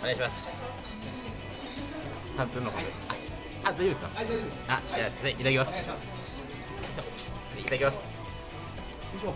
お願いします。担当の方であ、あ大丈夫ですか？はい大丈夫です。あ、じゃあ、いただきますお願いします。よいしょ。いただきます。よいしょ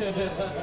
Yeah.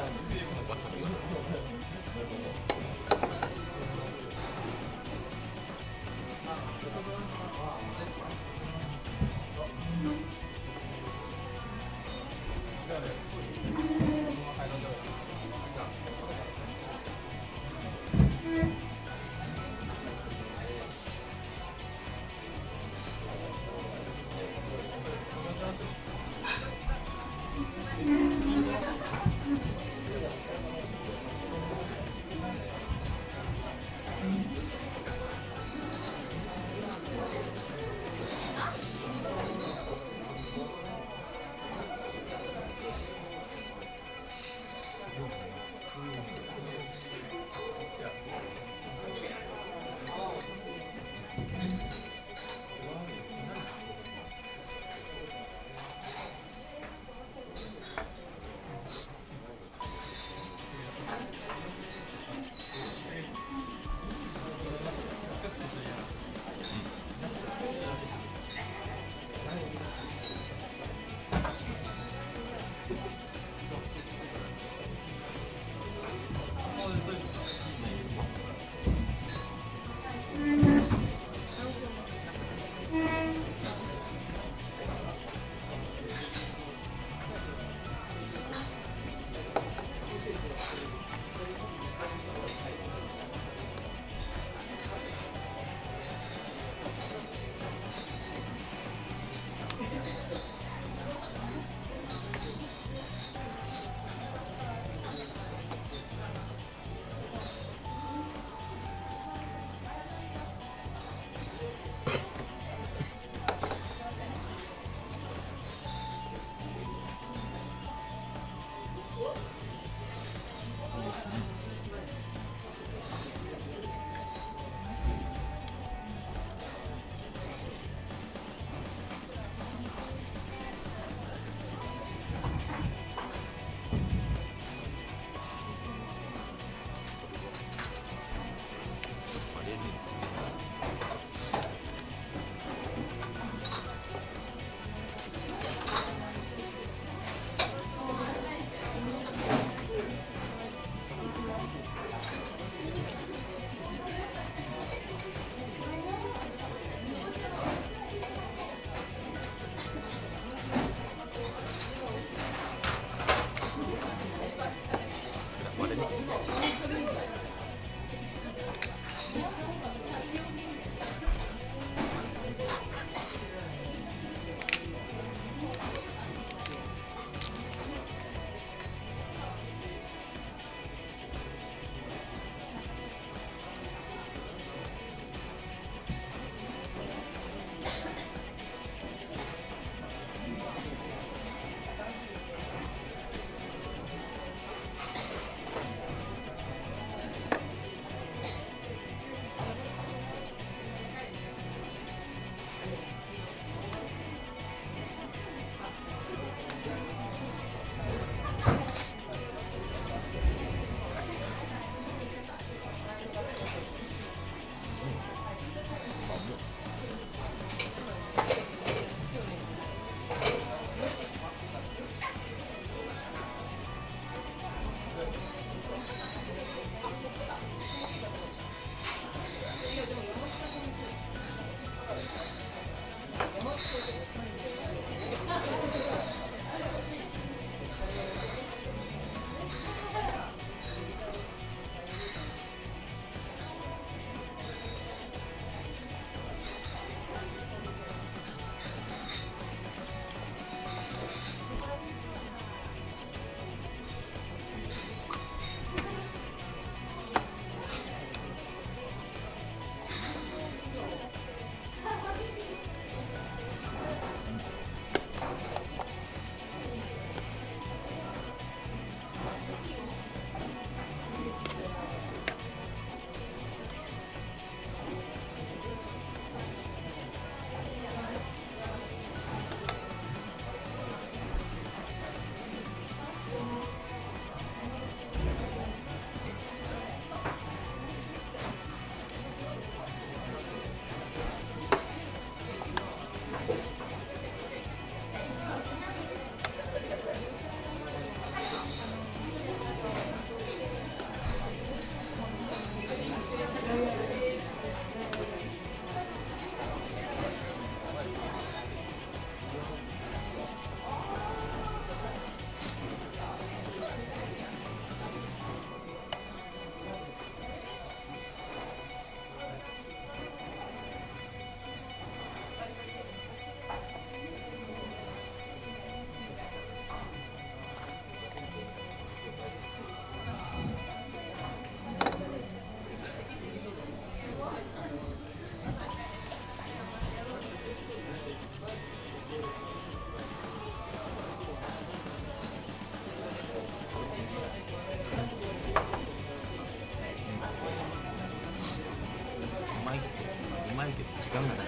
時間がない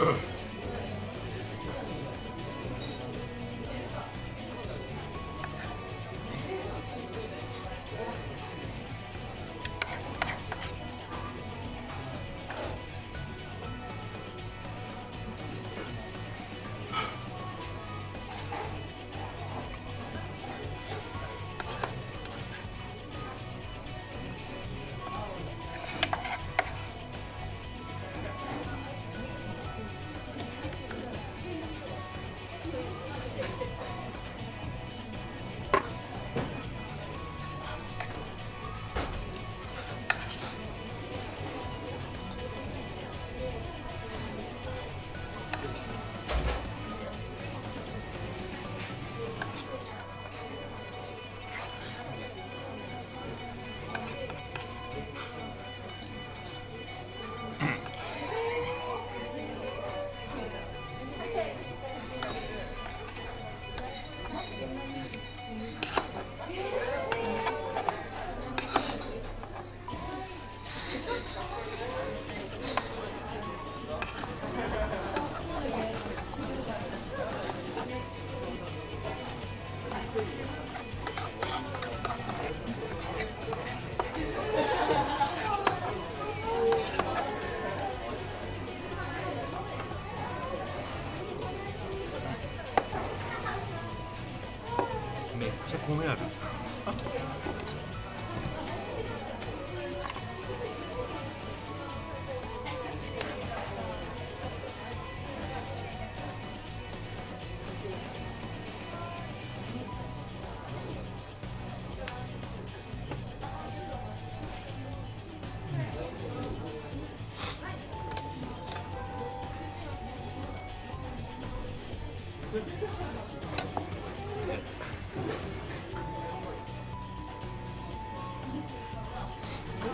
Ugh.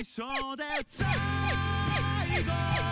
一緒で最後